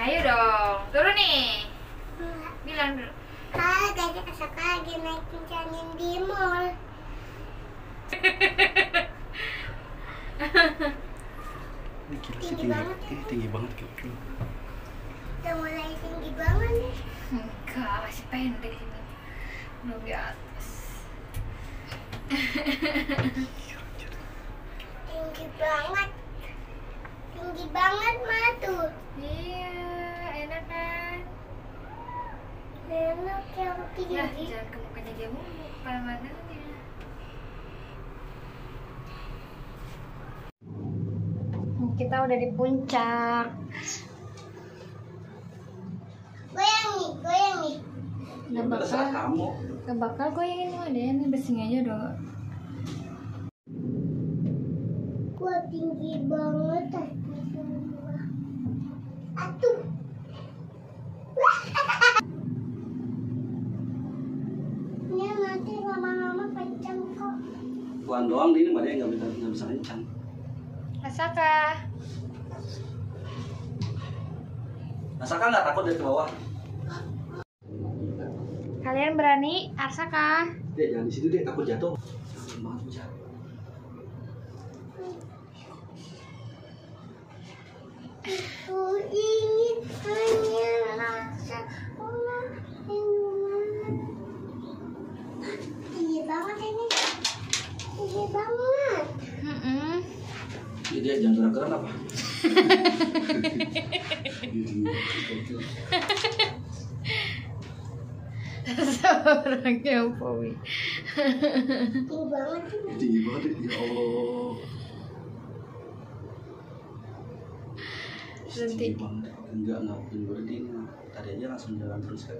Ayo dong, turun nih. Enggak. Bilang dulu. Ah, gajah kesak lagi naik di mall. Ini gila sih Tinggi tinggi, banget ya. Ini tinggi banget gila. Udah mulai tinggi banget nih. Enggak, masih pendek ini. Belum di atas. Gila, anjir. Tinggi banget. Tinggi banget mah tuh. Iya, enak kan? Enak yang Nah, tinggi. jangan ke mukanya dia mulu, pandangannya. Kita udah di puncak. Goyang nih, goyang nih. Gak bakal, kamu. gak bakal goyangin mau deh, ini besing aja dong. Gua tinggi banget Pelan doang ini mah dia nggak bisa nggak bisa kencang. Asaka. Asaka nggak takut dari ke bawah? Kalian berani? Arsaka. Dek jangan di situ deh takut jatuh. Jangan banget bisa. Ku ingin hanya rasa Allah minuman. Tinggi banget ini. Tinggi banget. Mm Jadi dia jangan gerak-gerak apa? Seorang yang Powi. Tinggi banget. Tinggi banget ya Allah. Berhenti. Enggak enggak berhenti. Tadi aja langsung jalan terus kan.